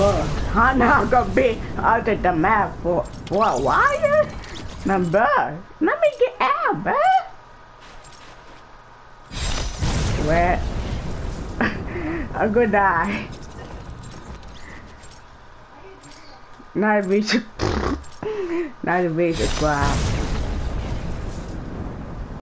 fuck. I'm not gonna be out at the map for, for a while. Now, bro, let me get out, bro. Where? I'm gonna die. Not a reach. Not a reach, wow.